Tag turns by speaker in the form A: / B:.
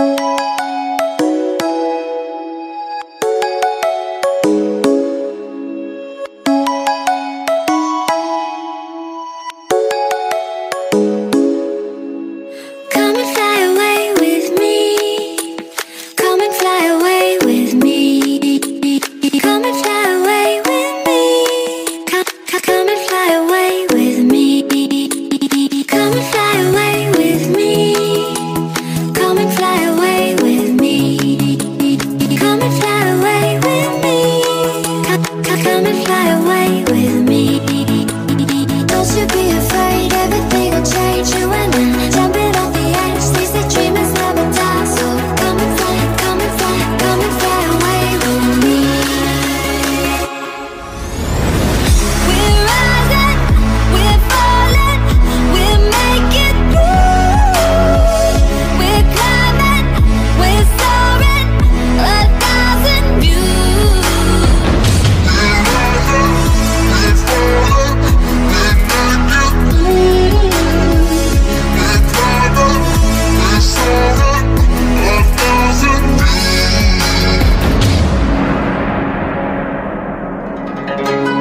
A: Música and fly away with me.
B: Thank